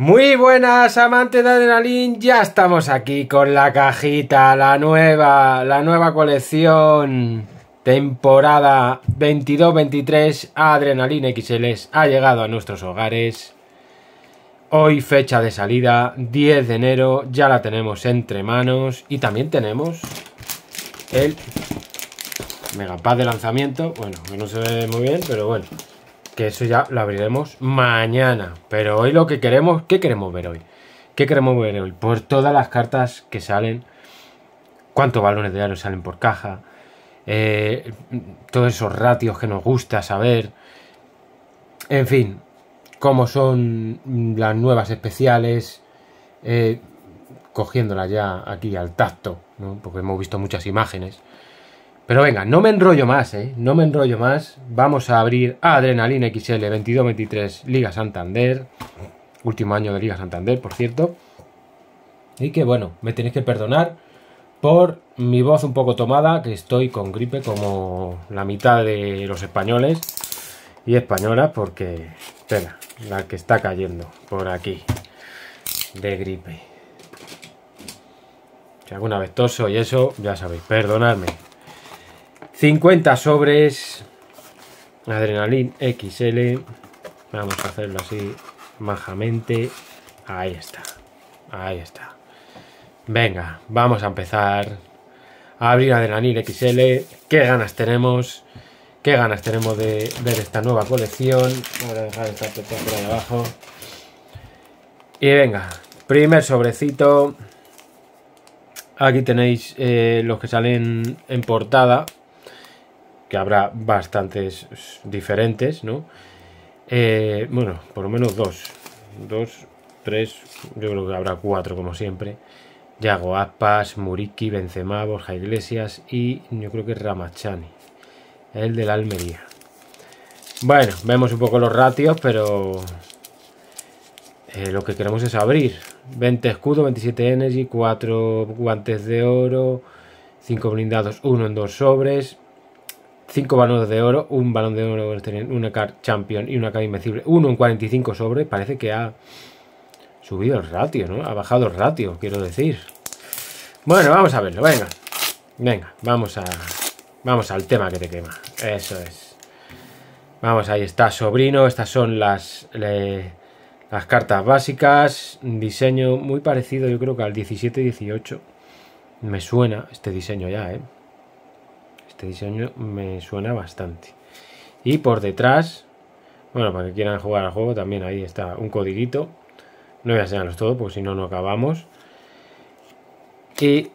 Muy buenas amantes de Adrenalin, ya estamos aquí con la cajita, la nueva, la nueva colección. Temporada 22-23 Adrenalin XL ha llegado a nuestros hogares. Hoy fecha de salida, 10 de enero, ya la tenemos entre manos y también tenemos el Megapad de lanzamiento, bueno, que no se ve muy bien, pero bueno, eso ya lo abriremos mañana. Pero hoy lo que queremos, ¿qué queremos ver hoy? ¿Qué queremos ver hoy? Pues todas las cartas que salen, cuántos balones de aro salen por caja, eh, todos esos ratios que nos gusta saber, en fin, cómo son las nuevas especiales, eh, cogiéndolas ya aquí al tacto, porque hemos visto muchas imágenes. Pero venga, no me enrollo más, ¿eh? No me enrollo más. Vamos a abrir Adrenalina XL 22-23 Liga Santander. Último año de Liga Santander, por cierto. Y que bueno, me tenéis que perdonar por mi voz un poco tomada, que estoy con gripe como la mitad de los españoles y españolas, porque, espera, la que está cayendo por aquí de gripe. Si alguna vez toso y eso, ya sabéis, perdonadme. 50 sobres. Adrenalin XL. Vamos a hacerlo así majamente. Ahí está. Ahí está. Venga, vamos a empezar a abrir Adrenalin XL. ¿Qué ganas tenemos? ¿Qué ganas tenemos de ver esta nueva colección? Voy a dejar esta por ahí abajo. Y venga, primer sobrecito. Aquí tenéis eh, los que salen en portada que habrá bastantes diferentes, ¿no? Eh, bueno, por lo menos dos. Dos, tres, yo creo que habrá cuatro como siempre. Yago Aspas, Muriki, Benzema, Borja Iglesias y yo creo que Ramachani, el de la Almería. Bueno, vemos un poco los ratios, pero eh, lo que queremos es abrir. 20 escudo, 27 energy, 4 guantes de oro, 5 blindados, 1 en 2 sobres, 5 balones de oro, un balón de oro, una card champion y una card invencible, 1 en 45 sobre, parece que ha subido el ratio, ¿no? Ha bajado el ratio, quiero decir. Bueno, vamos a verlo, venga. Venga, vamos a vamos al tema que te quema. Eso es. Vamos, ahí está, sobrino. Estas son las, las cartas básicas. Diseño muy parecido, yo creo que al 17-18. Me suena este diseño ya, ¿eh? Este diseño me suena bastante. Y por detrás, bueno, para que quieran jugar al juego, también ahí está un codiguito. No voy a enseñarlos todo, porque si no, no acabamos. Y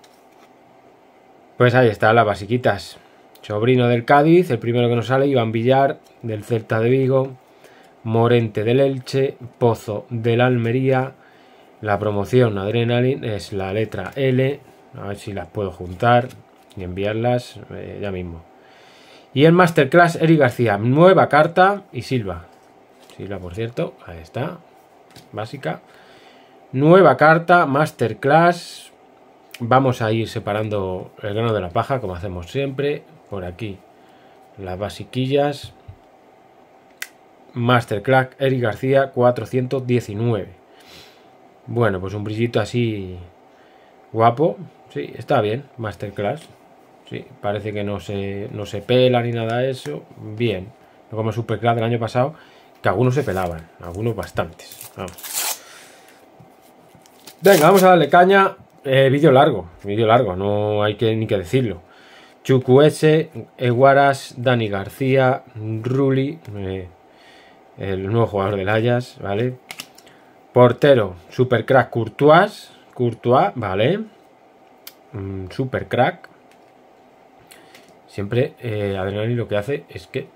pues ahí está, las basiquitas. Sobrino del Cádiz, el primero que nos sale, Iván Villar, del Celta de Vigo, Morente del Elche, Pozo del Almería, la promoción Adrenaline es la letra L, a ver si las puedo juntar, y enviarlas eh, ya mismo. Y el Masterclass Eric García, nueva carta y Silva. Silva, por cierto, ahí está, básica. Nueva carta, Masterclass. Vamos a ir separando el grano de la paja, como hacemos siempre. Por aquí, las basiquillas. Masterclass Eric García 419. Bueno, pues un brillito así guapo. Sí, está bien, Masterclass. Sí, parece que no se, no se pela ni nada de eso. Bien. No como Superclass del año pasado, que algunos se pelaban. Algunos bastantes. Venga, vamos a darle caña. Eh, vídeo largo, vídeo largo, no hay que ni que decirlo. S, Eguaras, Dani García, Ruli, eh, el nuevo jugador del Ayas, ¿vale? Portero, Supercrack Courtois, Courtois, ¿vale? Mm, Supercrack, Siempre eh, Adrenalin lo que hace es que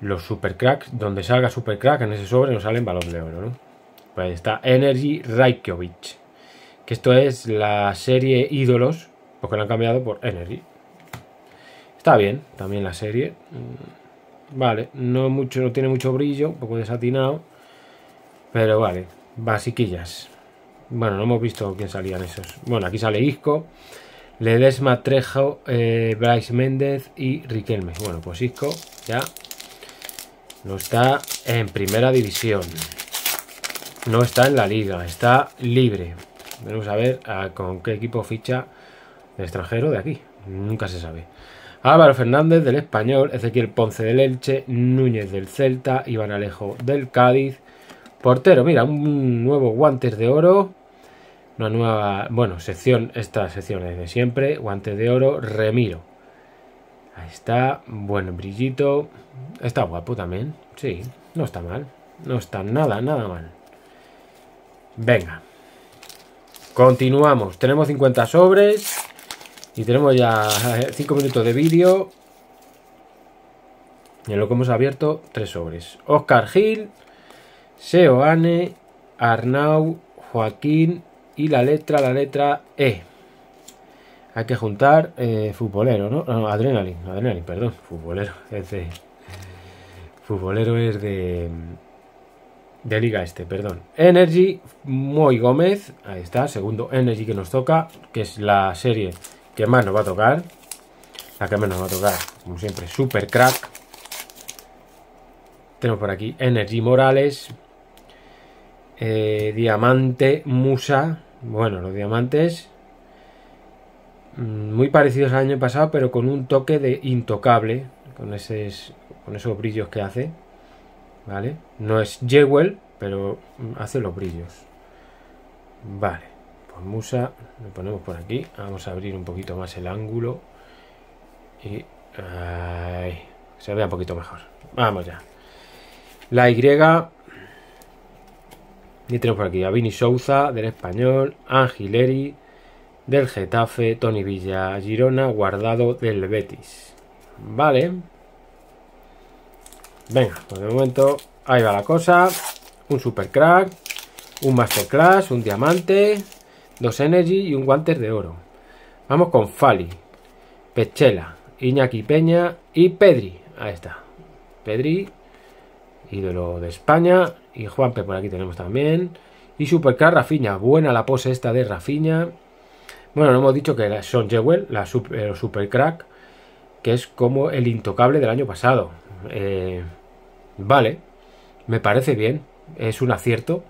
los supercracks, donde salga supercrack en ese sobre, nos salen balón de oro, ¿no? Pues está Energy Raikovic. Que esto es la serie ídolos, porque lo han cambiado por Energy. Está bien, también la serie. Mm, vale, no mucho, no tiene mucho brillo, un poco desatinado. Pero vale, basiquillas. Bueno, no hemos visto quién salían esos. Bueno, aquí sale Isco. Ledesma, Trejo, eh, Bryce Méndez y Riquelme. Bueno, pues Isco ya no está en primera división. no está en la liga, está libre. Vamos a ver con qué equipo ficha de extranjero de aquí. Nunca se sabe. Álvaro Fernández del Español, Ezequiel Ponce del Elche, Núñez del Celta, Iván Alejo del Cádiz. Portero, mira, un nuevo guantes de oro. Una nueva, bueno, sección, esta sección es de siempre. Guantes de oro, Remiro. Ahí está, buen brillito. Está guapo también, sí, no está mal. No está nada, nada mal. Venga. Continuamos. Tenemos 50 sobres. Y tenemos ya 5 minutos de vídeo. Y en lo que hemos abierto, 3 sobres. Oscar Gil, Seoane, Arnau, Joaquín y la letra, la letra E. Hay que juntar eh, futbolero, ¿no? no adrenalin, adrenalin, perdón. Futbolero es. Futbolero es de... De Liga Este, perdón. Energy, Moy Gómez. Ahí está, segundo Energy que nos toca. Que es la serie que más nos va a tocar. La que menos nos va a tocar, como siempre, Super Crack. Tenemos por aquí Energy Morales. Eh, diamante Musa. Bueno, los diamantes. Mm, muy parecidos al año pasado, pero con un toque de intocable. Con, esos, con esos brillos que hace. ¿Vale? No es Jewel, pero hace los brillos. Vale. Pues Musa lo ponemos por aquí. Vamos a abrir un poquito más el ángulo. Y se vea un poquito mejor. Vamos ya. La Y. Y tenemos por aquí a Vini Souza del Español, Angileri del Getafe, Tony Villa Girona, Guardado del Betis. Vale. Venga, por el momento ahí va la cosa. Un super crack, un masterclass, un diamante, dos energy y un guantes de oro. Vamos con Fali, Pechela, Iñaki Peña y Pedri. Ahí está. Pedri, ídolo de España. Y Juanpe por aquí tenemos también. Y Supercar Rafiña. Buena la pose esta de Rafiña. Bueno, no hemos dicho que son Jewel, la super, super crack, que es como el intocable del año pasado. Eh, vale, me parece bien, es un acierto,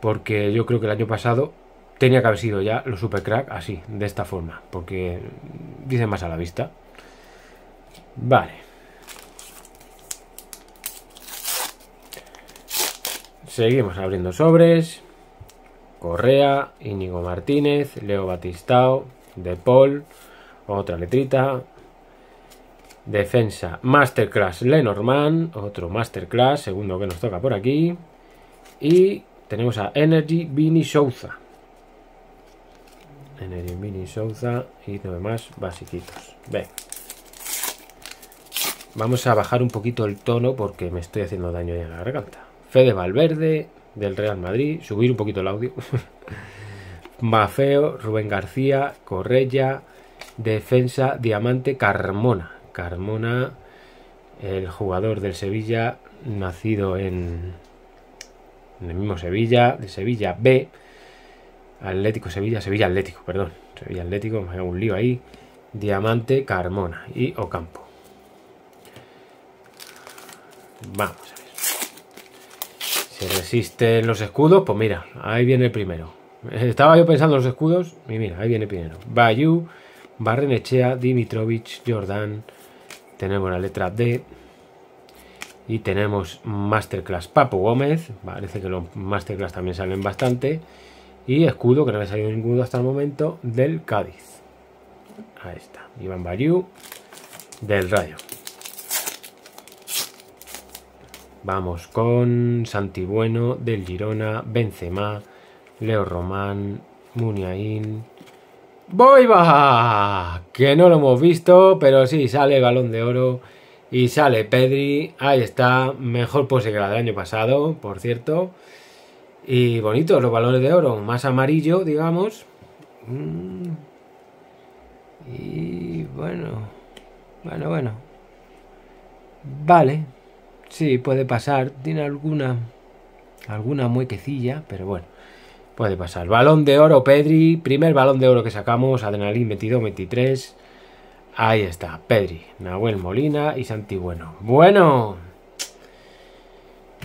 porque yo creo que el año pasado tenía que haber sido ya los super crack así, de esta forma, porque dice más a la vista. Vale. Seguimos abriendo sobres. Correa, Íñigo Martínez, Leo Batistao, De Paul, otra letrita. Defensa Masterclass Lenormand, otro Masterclass, segundo que nos toca por aquí. Y tenemos a Energy Vini Souza. Energy Vini Souza y nueve más basiquitos. Vamos a bajar un poquito el tono porque me estoy haciendo daño en la garganta. Fede Valverde, del Real Madrid, subir un poquito el audio. Mafeo, Rubén García, Correia, defensa, Diamante, Carmona. Carmona, el jugador del Sevilla, nacido en, el mismo Sevilla, de Sevilla B, Atlético Sevilla, Sevilla Atlético, perdón, Sevilla Atlético, me hago un lío ahí. Diamante, Carmona y Ocampo. Vamos. Se resisten los escudos, pues mira, ahí viene el primero. Estaba yo pensando en los escudos y mira, ahí viene el primero. Bayou, Barrenechea, Dimitrovich, Jordan. Tenemos la letra D. Y tenemos Masterclass Papo Gómez. Parece que los Masterclass también salen bastante. Y escudo, que no le ha salido ningún hasta el momento, del Cádiz. Ahí está. Iván Bayou, del Rayo. Vamos con Santi Bueno, del Girona, Benzema, Leo Román, Muniain. ¡Boiva! Que no lo hemos visto, pero sí, sale Balón de Oro y sale Pedri. Ahí está, mejor pose que la del año pasado, por cierto. Y bonito, los balones de oro, más amarillo, digamos. Mm. Y bueno, bueno, bueno. Vale, Sí, puede pasar. Tiene alguna alguna muequecilla, pero bueno, puede pasar. Balón de oro, Pedri. Primer balón de oro que sacamos. Adrenalín 22-23. Ahí está, Pedri, Nahuel Molina y Santi Bueno. Bueno.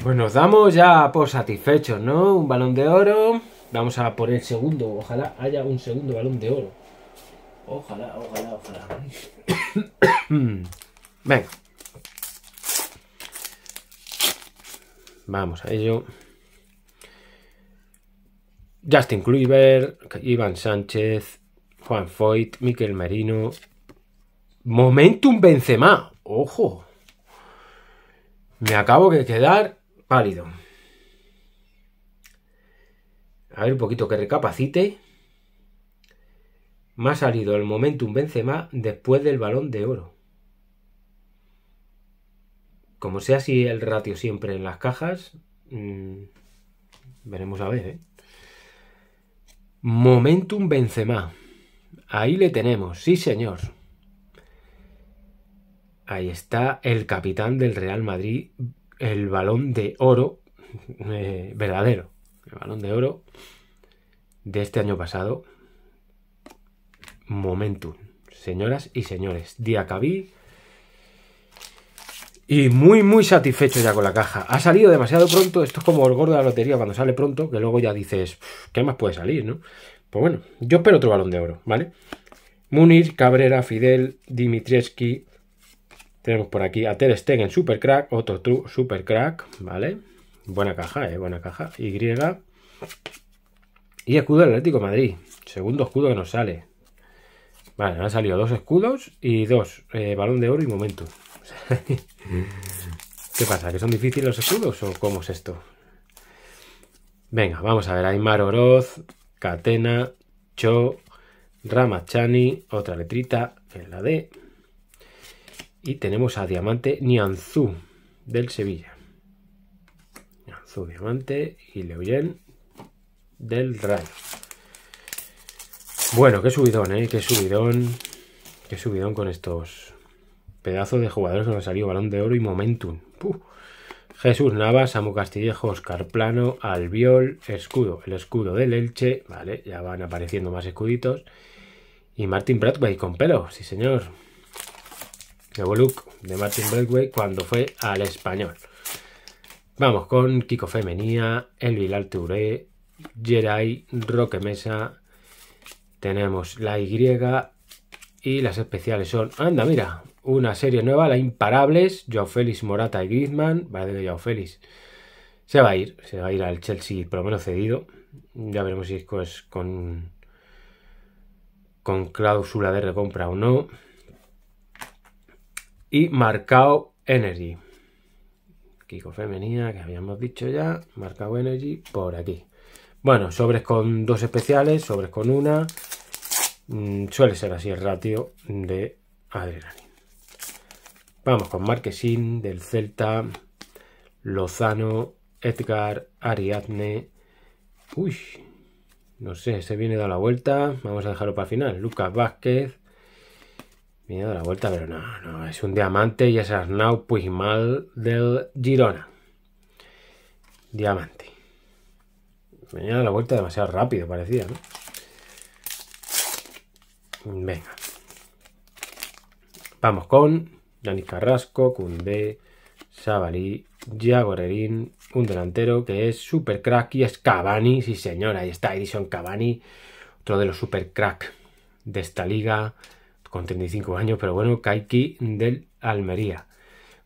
Pues nos damos ya por satisfechos, ¿no? Un balón de oro. Vamos a por el segundo. Ojalá haya un segundo balón de oro. Ojalá, ojalá, ojalá. Venga. Vamos a ello. Justin Kluivert, Iván Sánchez, Juan Foyt, Miquel Merino. Momentum Benzema. Ojo. Me acabo de quedar pálido. A ver un poquito que recapacite. Me ha salido el Momentum Benzema después del balón de oro. Como sea así el ratio siempre en las cajas, mmm, veremos a ver, ¿eh? Momentum Benzema. Ahí le tenemos, sí señor. Ahí está el capitán del Real Madrid, el balón de oro eh, verdadero. El balón de oro de este año pasado. Momentum. Señoras y señores, Diacabí. Y muy, muy satisfecho ya con la caja. Ha salido demasiado pronto. Esto es como el gordo de la lotería cuando sale pronto, que luego ya dices, ¿qué más puede salir, no? Pues bueno, yo espero otro balón de oro, ¿vale? Munir, Cabrera, Fidel, Dimitrievski. Tenemos por aquí a Ter Stegen, Super Crack, otro Super Crack, ¿vale? Buena caja, ¿eh? Buena caja. Y. Y escudo del Atlético Madrid. Segundo escudo que nos sale. Vale, han salido dos escudos y dos eh, balón de oro y momento. ¿Qué pasa? ¿Que son difíciles los escudos o cómo es esto? Venga, vamos a ver. Aymar Oroz, Catena, Cho, Ramachani, otra letrita en la D. Y tenemos a Diamante Nianzú del Sevilla. Nianzú Diamante y Leuyen del Rayo. Bueno, qué subidón, ¿eh? Qué subidón. Qué subidón con estos pedazos de jugadores que nos salido balón de oro y momentum. Jesús Navas, Samu Castillejo, Oscar Plano, Albiol, escudo, el escudo del Elche, vale, ya van apareciendo más escuditos. Y Martin Bradway con pelo, sí señor. Nuevo look de Martin Bradway cuando fue al español. Vamos con Kiko Femenía, El Vilal Touré, Jerai, Roque Mesa. Tenemos la Y y las especiales son, anda, mira, una serie nueva, La Imparables, Joao Félix, Morata y Griezmann. Vale, de Joao Félix se va a ir, se va a ir al Chelsea por lo menos cedido. Ya veremos si es con, con cláusula de recompra o no. Y Marcao Energy. Kiko Femenina, que habíamos dicho ya. Marcao Energy por aquí. Bueno, sobres con dos especiales, sobres con una. Mm, suele ser así el ratio de adrenalina. Vamos con Marquesín del Celta, Lozano, Edgar, Ariadne. Uy, no sé, se viene dado la vuelta. Vamos a dejarlo para el final. Lucas Vázquez. Viene dado la vuelta, pero no, no, es un diamante y es Arnau Puigmal del Girona. Diamante. Venía dado la vuelta demasiado rápido, parecía, ¿no? Venga. Vamos con Dani Carrasco, Cundé, Sabalí, Jagorerín, un delantero que es super crack y es Cavani, sí señor, ahí está Edison Cavani, otro de los super crack de esta liga, con 35 años, pero bueno, Kaiki del Almería,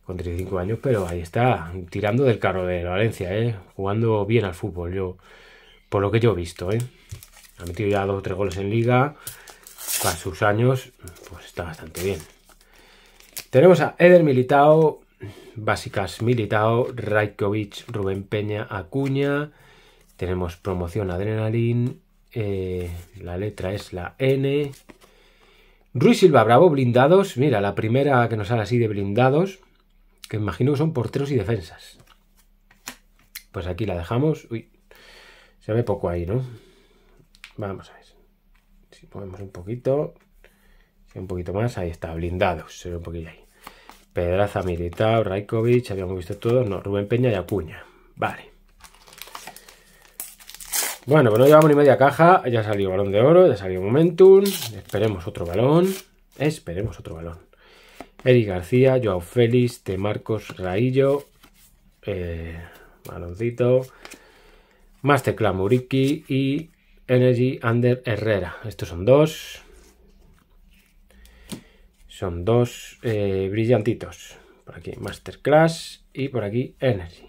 con 35 años, pero ahí está, tirando del carro de Valencia, ¿eh? jugando bien al fútbol, yo, por lo que yo he visto, ¿eh? ha metido ya dos o tres goles en liga, para sus años, pues está bastante bien. Tenemos a Eder Militao, Básicas Militao, Rajkovic, Rubén Peña, Acuña. Tenemos promoción Adrenalin. Eh, la letra es la N. Ruiz Silva Bravo, blindados. Mira, la primera que nos sale así de blindados. Que imagino que son porteros y defensas. Pues aquí la dejamos. Uy, se ve poco ahí, ¿no? Vamos a ver. Si ponemos un poquito un poquito más, ahí está, blindados, se ve un poquillo ahí. Pedraza, Militao, Raikovic, habíamos visto todos, no, Rubén Peña y Acuña. Vale. Bueno, pues no llevamos ni media caja, ya salió balón de oro, ya salió Momentum, esperemos otro balón, esperemos otro balón. Eric García, Joao Félix, De Marcos Raillo, eh, baloncito. Masterclass Muriki y Energy Under Herrera. Estos son dos. Son dos eh, brillantitos. Por aquí Masterclass y por aquí Energy.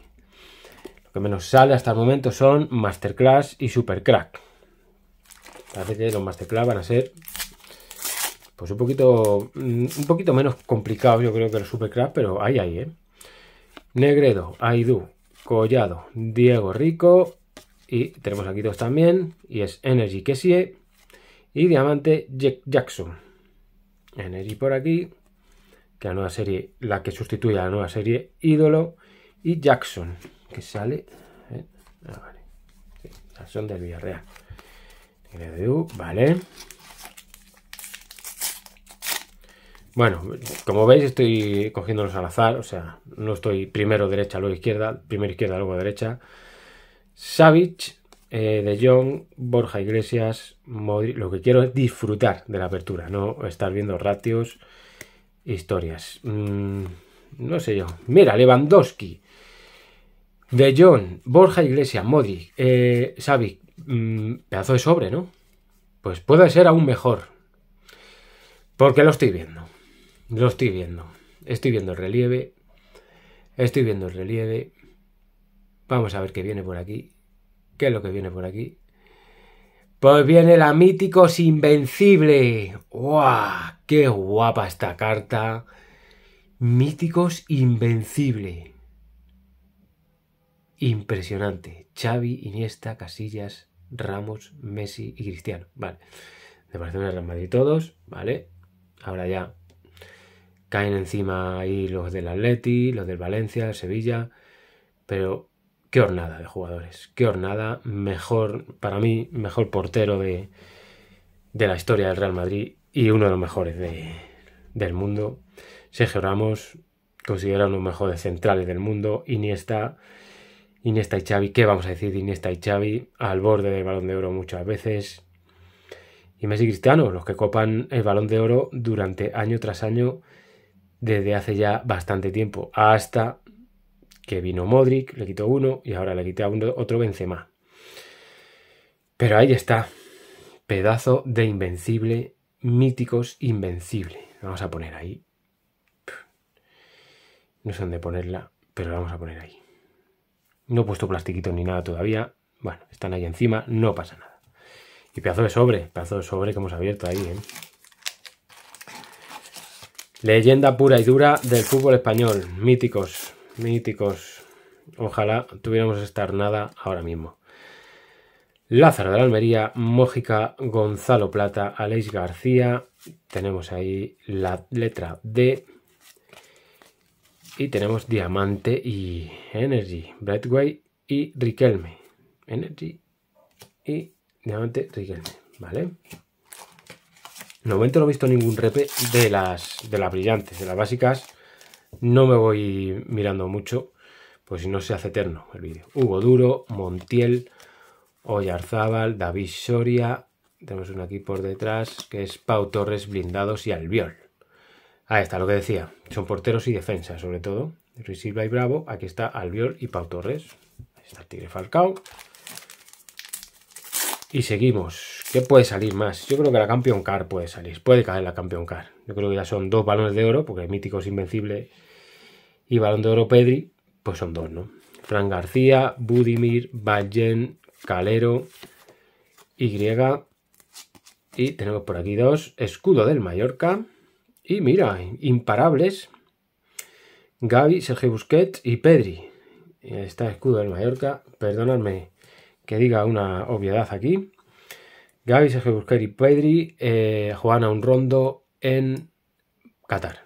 Lo que menos sale hasta el momento son Masterclass y Supercrack. Parece que los Masterclass van a ser pues un poquito un poquito menos complicados yo creo que los Supercrack, pero ahí ahí, ¿eh? Negredo, Aidu, Collado, Diego Rico y tenemos aquí dos también y es Energy Kessie y Diamante Jackson. Energy por aquí, que la nueva serie, la que sustituye a la nueva serie Ídolo y Jackson, que sale. ¿eh? Ah, vale. Jackson del Villarreal. Vale. Bueno, como veis estoy cogiéndolos al azar, o sea, no estoy primero derecha, luego izquierda, primero izquierda, luego derecha. Savage, eh, De Jong, Borja Iglesias, Modri. Lo que quiero es disfrutar de la apertura, no estar viendo ratios, historias. Mm, no sé yo. Mira, Lewandowski, De Jong, Borja Iglesias, Modri, eh, mm, pedazo de sobre, ¿no? Pues puede ser aún mejor. Porque lo estoy viendo. Lo estoy viendo. Estoy viendo el relieve. Estoy viendo el relieve. Vamos a ver qué viene por aquí. ¿Qué es lo que viene por aquí? Pues viene la Míticos Invencible. ¡Guau! ¡Qué guapa esta carta! Míticos Invencible. Impresionante. Xavi, Iniesta, Casillas, Ramos, Messi y Cristiano. Vale. De Barcelona, Real Madrid todos. Vale. Ahora ya caen encima ahí los del Atleti, los del Valencia, Sevilla. Pero qué hornada de jugadores, qué hornada, mejor, para mí, mejor portero de, de la historia del Real Madrid y uno de los mejores del mundo. Sergio Ramos, considerado uno de los mejores centrales del mundo, Iniesta, Iniesta y Xavi, ¿qué vamos a decir de Iniesta y Xavi? Al borde del balón de oro muchas veces. Y Messi y Cristiano, los que copan el balón de oro durante año tras año desde hace ya bastante tiempo, hasta que vino Modric, le quitó uno y ahora le quité a uno, otro Benzema. Pero ahí está, pedazo de invencible, míticos invencible. Vamos a poner ahí. No sé dónde ponerla, pero la vamos a poner ahí. No he puesto plastiquito ni nada todavía. Bueno, están ahí encima, no pasa nada. Y pedazo de sobre, pedazo de sobre que hemos abierto ahí, ¿eh? Leyenda pura y dura del fútbol español. Míticos míticos. Ojalá tuviéramos estar nada ahora mismo. Lázaro de la Almería, Mójica, Gonzalo Plata, Aleix García. Tenemos ahí la letra D. Y tenemos Diamante y Energy, Bradway y Riquelme. Energy y Diamante, Riquelme. ¿Vale? De momento no he visto ningún repe de las, de las brillantes, de las básicas no me voy mirando mucho, pues si no se hace eterno el vídeo. Hugo Duro, Montiel, Oyarzábal, David Soria. Tenemos uno aquí por detrás que es Pau Torres, Blindados y Albiol. Ahí está lo que decía. Son porteros y defensa, sobre todo. Risilva y Bravo. Aquí está Albiol y Pau Torres. Ahí está el Tigre Falcao. Y seguimos. ¿Qué puede salir más? Yo creo que la Campeón Car puede salir. Puede caer la Campeón Car. Yo creo que ya son dos balones de oro, porque Míticos Invencible y Balón de Oro Pedri, pues son dos, ¿no? Fran García, Budimir, Vallen, Calero, Y. Y tenemos por aquí dos. Escudo del Mallorca. Y mira, imparables. Gaby, Sergio Busquets y Pedri. Está escudo del Mallorca. Perdonadme que diga una obviedad aquí. Gaby, Sergio Busquets y Pedri eh, juegan a un rondo en Qatar.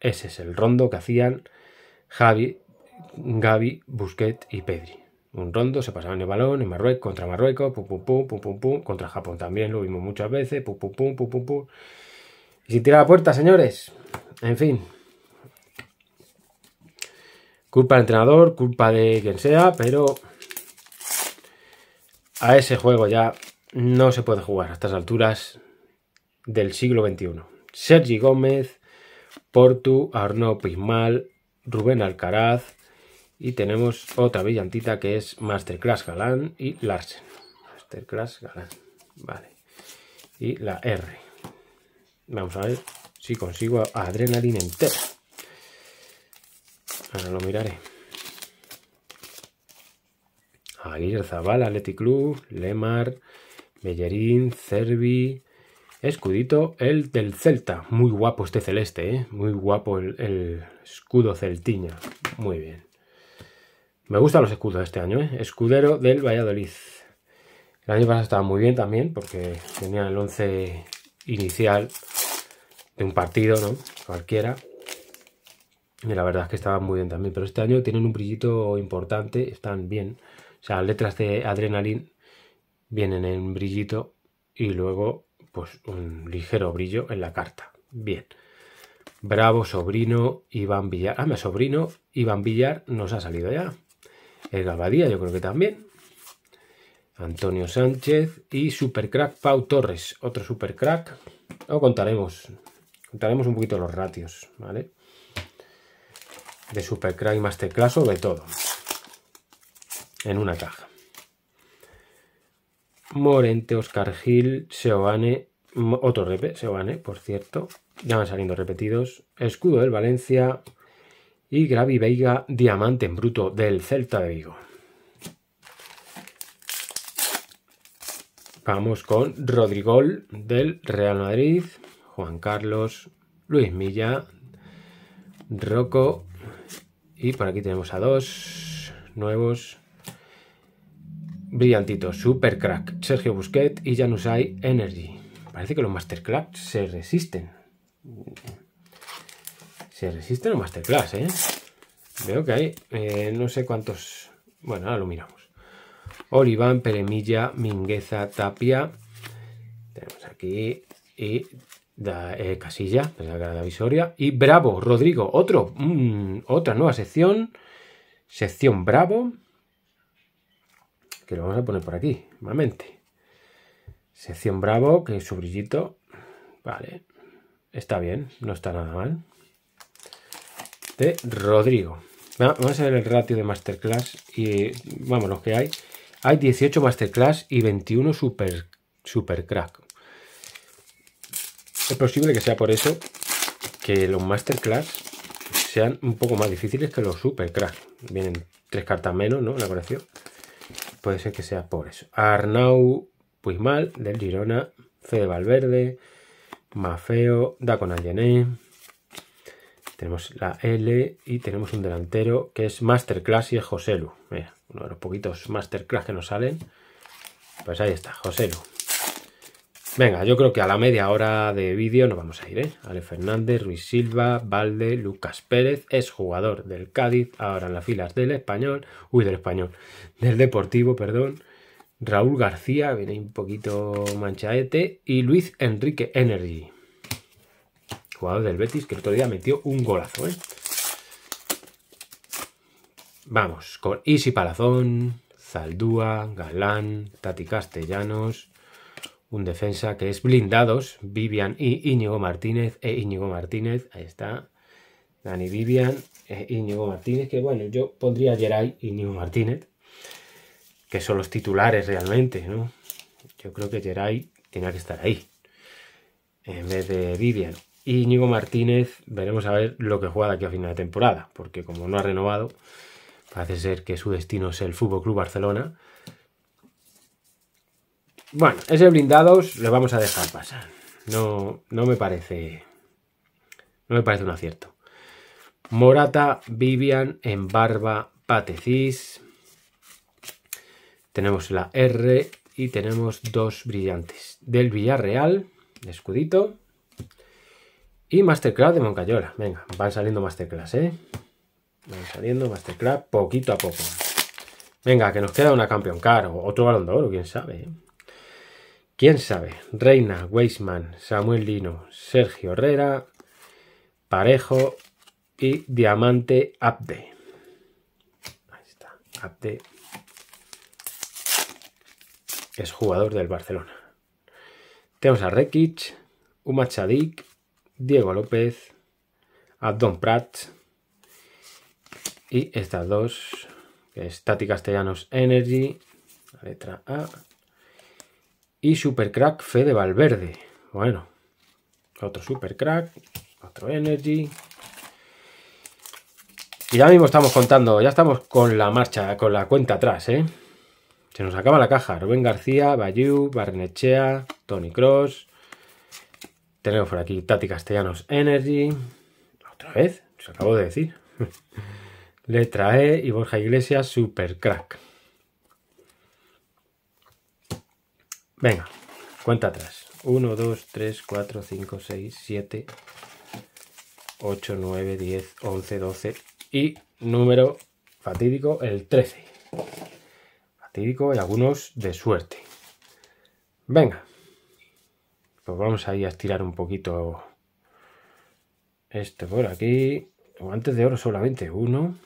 Ese es el rondo que hacían Javi, Gaby, Busquets y Pedri. Un rondo, se pasaban el balón en Marruecos, contra Marruecos, pum, pum, pum, pum, pum, pum, contra Japón también, lo vimos muchas veces. Y sin tirar la puerta, señores. En fin. Culpa del entrenador, culpa de quien sea, pero a ese juego ya no se puede jugar a estas alturas del siglo XXI. Sergi Gómez, Portu, Arnaud Pismal, Rubén Alcaraz Y tenemos otra brillantita que es Masterclass Galán y Larsen. Masterclass Galán. Vale. Y la R. Vamos a ver si consigo adrenalina entera. Ahora lo miraré. Aguirre Zabal, Athletic Club, Lemar, Bellerín, Cervi, Escudito, el del Celta. Muy guapo este celeste, ¿eh? Muy guapo el, escudo celtiña. Muy bien. Me gustan los escudos este año, ¿eh? Escudero del Valladolid. El año pasado estaba muy bien también porque tenía el 11 inicial de un partido, ¿no? Cualquiera. Y la verdad es que estaban muy bien también. Pero este año tienen un brillito importante, están bien. O sea, letras de Adrenaline vienen en brillito y luego pues un ligero brillo en la carta. Bien. Bravo, sobrino, Iván Villar. Ah, mi sobrino, Iván Villar nos ha salido ya. El Gabadía, yo creo que también. Antonio Sánchez y Supercrack Pau Torres. Otro Supercrack. O contaremos. Contaremos un poquito los ratios, ¿vale? De Supercrack y Masterclass o de todo. En una caja. Morente, Oscar Gil, Seoane, otro repe, Seoane, por cierto, ya van saliendo repetidos, Escudo del Valencia y Gravi Veiga, Diamante en Bruto del Celta de Vigo. Vamos con Rodrigol del Real Madrid, Juan Carlos, Luis Milla, Rocco. Y por aquí tenemos a dos nuevos brillantito, super crack, Sergio Busquet y Janusai Energy. Parece que los Masterclass se resisten. Se resisten los Masterclass, ¿eh? Veo que hay eh, no sé cuántos... Bueno, ahora lo miramos. Oliván, Peremilla, Mingueza, Tapia. Tenemos aquí y eh, Casilla, la visoria. Y Bravo, Rodrigo, otro, mm, otra nueva sección. Sección Bravo que lo vamos a poner por aquí, nuevamente. Sección Bravo, que es su brillito. Vale, está bien, no está nada mal. De Rodrigo. Vamos a ver el ratio de Masterclass y vamos, los que hay. Hay 18 Masterclass y 21 Super, super Crack. Es posible que sea por eso que los Masterclass sean un poco más difíciles que los Super Crack. Vienen tres cartas menos, ¿no? La colección puede ser que sea por eso. Arnau Puigmal del Girona, Fede Valverde, Mafeo, Dacon Allené. Tenemos la L y tenemos un delantero que es Masterclass y es Joselu. Mira, uno de los poquitos Masterclass que nos salen. Pues ahí está, Joselu. Venga, yo creo que a la media hora de vídeo nos vamos a ir, ¿eh? Ale Fernández, Ruiz Silva, Valde, Lucas Pérez, es jugador del Cádiz, ahora en las filas del Español, uy, del Español, del Deportivo, perdón. Raúl García, viene un poquito manchaete, y Luis Enrique Energy, jugador del Betis, que el otro día metió un golazo, ¿eh? Vamos, con Isi Palazón, Zaldúa, Galán, Tati Castellanos, un defensa que es blindados, Vivian y Íñigo Martínez, e Íñigo Martínez, ahí está, Dani Vivian, e Íñigo Martínez, que bueno, yo pondría Geray y Íñigo Martínez, que son los titulares realmente, ¿no? Yo creo que Geray tenía que estar ahí, en vez de Vivian. Íñigo Martínez, veremos a ver lo que juega aquí a final de temporada, porque como no ha renovado, parece ser que su destino es el Fútbol Club Barcelona, bueno, ese blindados le vamos a dejar pasar. No, no me parece. No me parece un acierto. Morata, Vivian, en barba, Patecis. Tenemos la R y tenemos dos brillantes. Del Villarreal, escudito. Y Masterclass de Moncayola. Venga, van saliendo Masterclass, ¿eh? Van saliendo Masterclass poquito a poco. Venga, que nos queda una Campeón Caro. Otro balón de oro, quién sabe. ¿eh? ¿Quién sabe? Reina, Weisman, Samuel Lino, Sergio Herrera, Parejo y Diamante Abde. Ahí está, Abde es jugador del Barcelona. Tenemos a Rekic, Uma Chadik, Diego López, Abdon Prat Y estas dos, que Castellanos Energy, la letra A. Y Supercrack Fede Valverde. Bueno, otro Supercrack, otro Energy. Y ya mismo estamos contando, ya estamos con la marcha, con la cuenta atrás, ¿eh? Se nos acaba la caja. Rubén García, Bayou, Barnechea, Tony Cross. Tenemos por aquí Tati Castellanos Energy. Otra vez, se acabo de decir. Letra E y Borja Iglesias Super Venga, cuenta atrás. 1, 2, 3, 4, 5, 6, 7, 8, 9, 10, 11, 12 y número fatídico el 13. Fatídico y algunos de suerte. Venga, pues vamos ahí a estirar un poquito este por aquí. Guantes de oro solamente uno.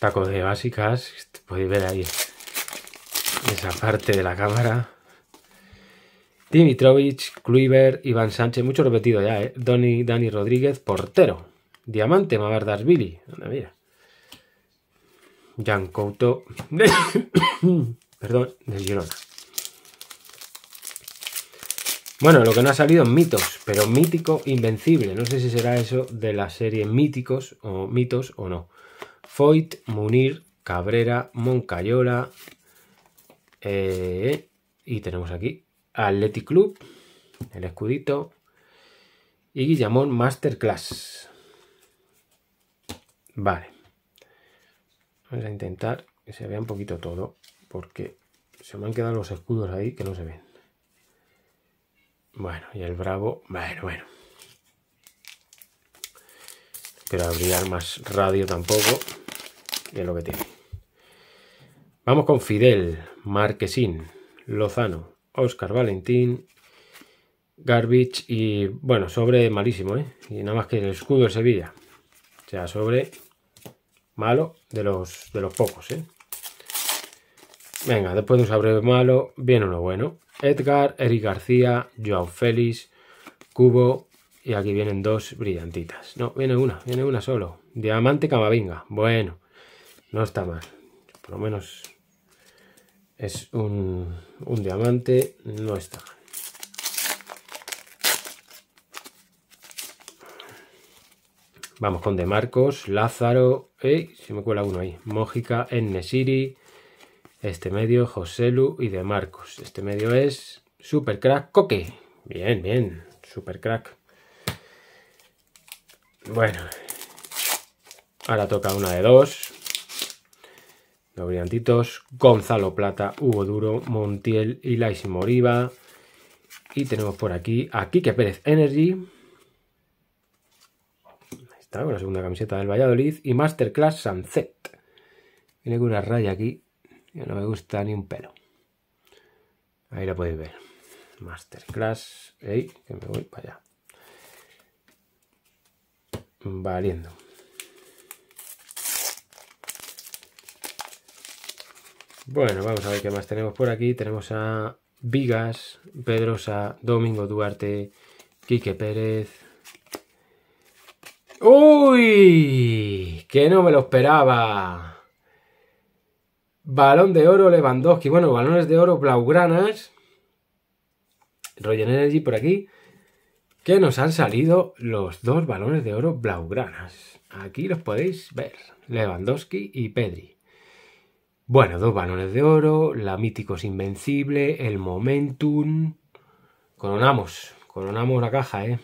Tacos de básicas. Podéis ver ahí esa parte de la cámara. Dimitrovich, Kluivert, Iván Sánchez, mucho repetido ya, ¿eh? Dani Rodríguez, portero. Diamante, Billy. Anda, mira. Jan Couto, perdón, del Girona. Bueno, lo que no ha salido en mitos, pero mítico invencible. No sé si será eso de la serie míticos o mitos o no. Foyt, Munir, Cabrera, Moncayola. Eh, y tenemos aquí Athletic Club, el escudito. Y Guillamón Masterclass. Vale. Vamos a intentar que se vea un poquito todo. Porque se me han quedado los escudos ahí que no se ven. Bueno, y el Bravo. Bueno, bueno. Pero abrir más radio tampoco. Es lo que tiene. Vamos con Fidel, Marquesín, Lozano, Oscar Valentín, Garbage y bueno, sobre malísimo, ¿eh? Y nada más que el escudo de Sevilla. O sea, sobre malo de los, de los pocos, ¿eh? Venga, después de un sobre malo, viene uno bueno. Edgar, Eric García, Joao Félix, Cubo y aquí vienen dos brillantitas. No, viene una, viene una solo. Diamante Camavinga. Bueno, no está mal. Por lo menos es un, diamante, no está mal. Vamos con De Marcos, Lázaro. Se me cuela uno ahí. Mójica, Nesiri, este medio, Joselu y De Marcos. Este medio es Super Crack Coque. Bien, bien, Super Crack. Bueno, ahora toca una de dos. Brillantitos, Gonzalo Plata, Hugo Duro, Montiel y Laisi Moriva. Y tenemos por aquí a Quique Pérez Energy. Ahí está, con la segunda camiseta del Valladolid. Y Masterclass Sunset. Viene con una raya aquí. Que no me gusta ni un pelo. Ahí lo podéis ver. Masterclass. Ey, que me voy para allá. Valiendo. Bueno, vamos a ver qué más tenemos por aquí. Tenemos a Vigas, Pedrosa, Domingo Duarte, Quique Pérez. ¡Uy! Que no me lo esperaba. Balón de oro Lewandowski. Bueno, balones de oro Blaugranas. Roger Energy por aquí. Que nos han salido los dos balones de oro Blaugranas. Aquí los podéis ver. Lewandowski y Pedri. Bueno, dos balones de oro, la Míticos Invencible, el Momentum. Coronamos, coronamos la caja, ¿eh?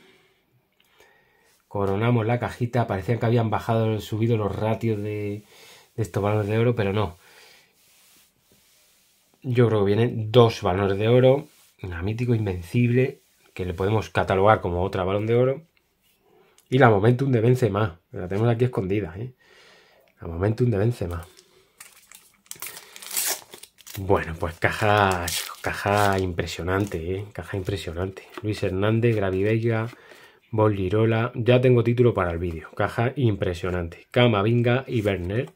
Coronamos la cajita. Parecían que habían bajado, subido los ratios de, estos balones de oro, pero no. Yo creo que vienen dos balones de oro, la Mítico Invencible, que le podemos catalogar como otra balón de oro, y la Momentum de Benzema, la tenemos aquí escondida, ¿eh? La Momentum de Benzema. Bueno, pues caja, caja impresionante, ¿eh? Caja impresionante. Luis Hernández, Gravi Veiga, Bolirola. Ya tengo título para el vídeo. Caja impresionante. Camavinga y Werner.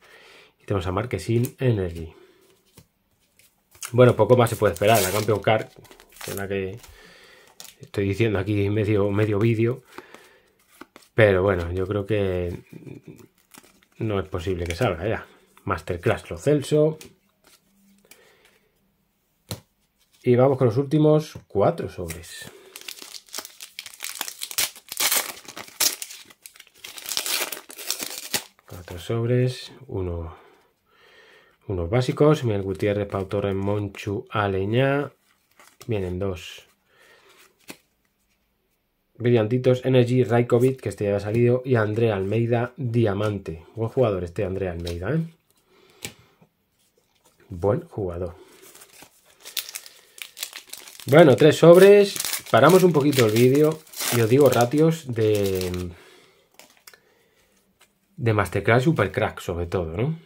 Y tenemos a Marquesin Energy. Bueno, poco más se puede esperar. La Campeón Car, que es la que estoy diciendo aquí medio, medio vídeo. Pero bueno, yo creo que no es posible que salga ya. Masterclass Lo Celso. Y vamos con los últimos cuatro sobres. Cuatro sobres, uno, unos básicos, Miguel Gutiérrez, Pau Torres, Monchu, Aleñá. Vienen dos brillantitos, Energy, Raikovic, que este ya ha salido, y Andrea Almeida, Diamante. Buen jugador este Andrea Almeida, ¿eh? Buen jugador. Bueno, tres sobres. Paramos un poquito el vídeo y os digo ratios de, de Masterclass Supercrack, sobre todo, ¿no?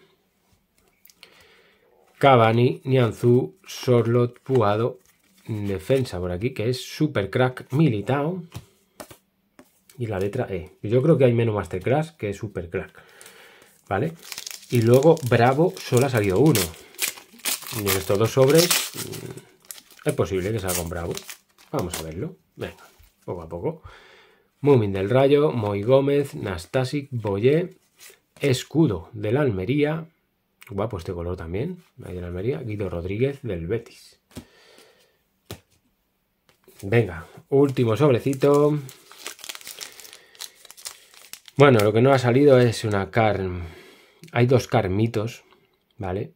Cavani, Nianzú, Sorlot, Puado, defensa por aquí, que es Supercrack Militao. Y la letra E. Yo creo que hay menos Masterclass que Supercrack. ¿Vale? Y luego Bravo solo ha salido uno. Y en estos dos sobres es posible que salga un Bravo. Vamos a verlo. Venga, poco a poco. Mumin del Rayo, Moy Gómez, Nastasic, Boyé, Escudo del Almería. Guapo este color también. Ahí de la Almería. Guido Rodríguez del Betis. Venga, último sobrecito. Bueno, lo que no ha salido es una car... Hay dos carmitos, ¿vale?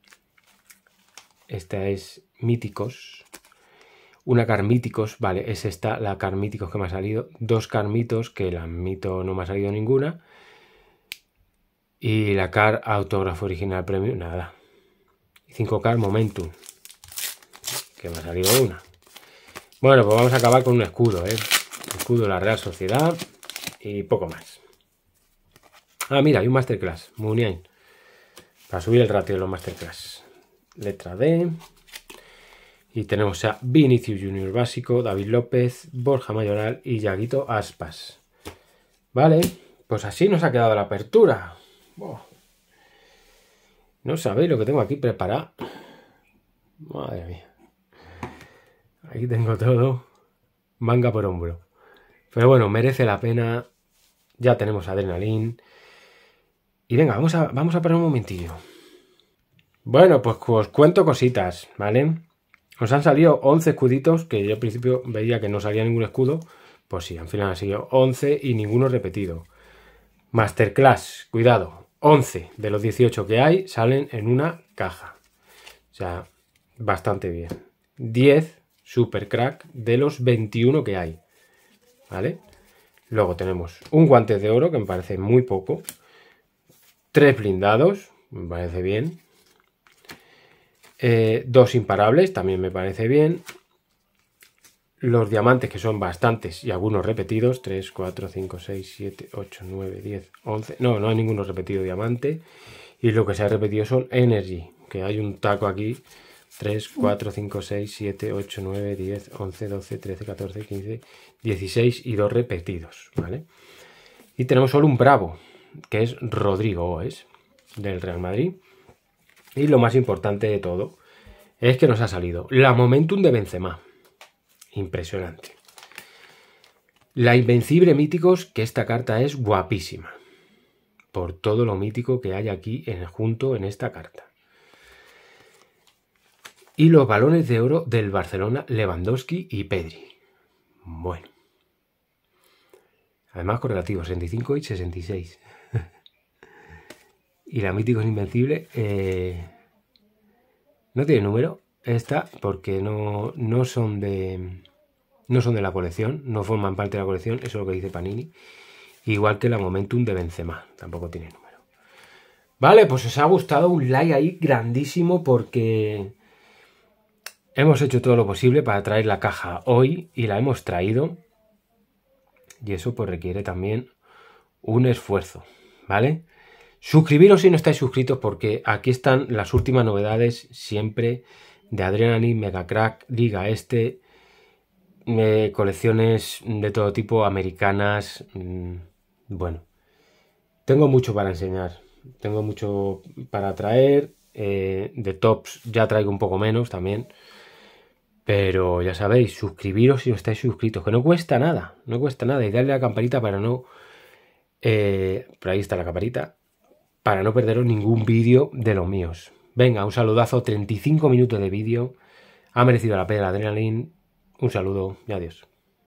Esta es míticos. Una carmíticos, vale, es esta, la carmíticos que me ha salido. Dos carmitos, que la mito no me ha salido ninguna. Y la car autógrafo original premio, nada. Y 5 car momentum, que me ha salido una. Bueno, pues vamos a acabar con un escudo, ¿eh? Escudo de la Real Sociedad y poco más. Ah, mira, hay un masterclass, Muniain. Para subir el ratio de los masterclass. Letra D. Y tenemos a Vinicius Junior básico, David López, Borja Mayoral y Yaguito Aspas. Vale, pues así nos ha quedado la apertura. No sabéis lo que tengo aquí preparado. Madre mía. Aquí tengo todo. Manga por hombro. Pero bueno, merece la pena. Ya tenemos adrenalín. Y venga, vamos a, vamos a parar un momentillo. Bueno, pues os cuento cositas, ¿vale? Os han salido 11 escuditos, que yo al principio veía que no salía ningún escudo. Pues sí, al final han salido 11 y ninguno repetido. Masterclass, cuidado, 11 de los 18 que hay salen en una caja. O sea, bastante bien. 10 super crack de los 21 que hay. ¿Vale? Luego tenemos un guante de oro que me parece muy poco. Tres blindados, me parece bien. Eh, dos imparables, también me parece bien. Los diamantes, que son bastantes y algunos repetidos. 3, 4, 5, 6, 7, 8, 9, 10, 11. No, no hay ninguno repetido diamante. Y lo que se ha repetido son Energy, que hay un taco aquí. 3, 4, 5, 6, 7, 8, 9, 10, 11, 12, 13, 14, 15, 16 y dos repetidos. ¿vale? Y tenemos solo un bravo, que es Rodrigo es del Real Madrid. Y lo más importante de todo es que nos ha salido la Momentum de Benzema. Impresionante. La Invencible Míticos, que esta carta es guapísima. Por todo lo mítico que hay aquí en, junto en esta carta. Y los balones de oro del Barcelona, Lewandowski y Pedri. Bueno. Además correlativos, 65 y 66. Y la Míticos Invencible eh, no tiene número, esta, porque no, no, son de, no son de la colección, no forman parte de la colección, eso es lo que dice Panini. Igual que la Momentum de Benzema, tampoco tiene número. Vale, pues os ha gustado un like ahí grandísimo porque hemos hecho todo lo posible para traer la caja hoy y la hemos traído. Y eso pues requiere también un esfuerzo, ¿vale? Suscribiros si no estáis suscritos porque aquí están las últimas novedades siempre de Adrenaline, Megacrack, Liga Este, eh, colecciones de todo tipo, americanas. Mm, bueno, tengo mucho para enseñar, tengo mucho para traer. Eh, de tops ya traigo un poco menos también. Pero ya sabéis, suscribiros si no estáis suscritos, que no cuesta nada, no cuesta nada. Y darle a la campanita para no Eh, pero ahí está la caparita. Para no perderos ningún vídeo de los míos. Venga, un saludazo. 35 minutos de vídeo. Ha merecido la pena Adrenalin. Un saludo y adiós.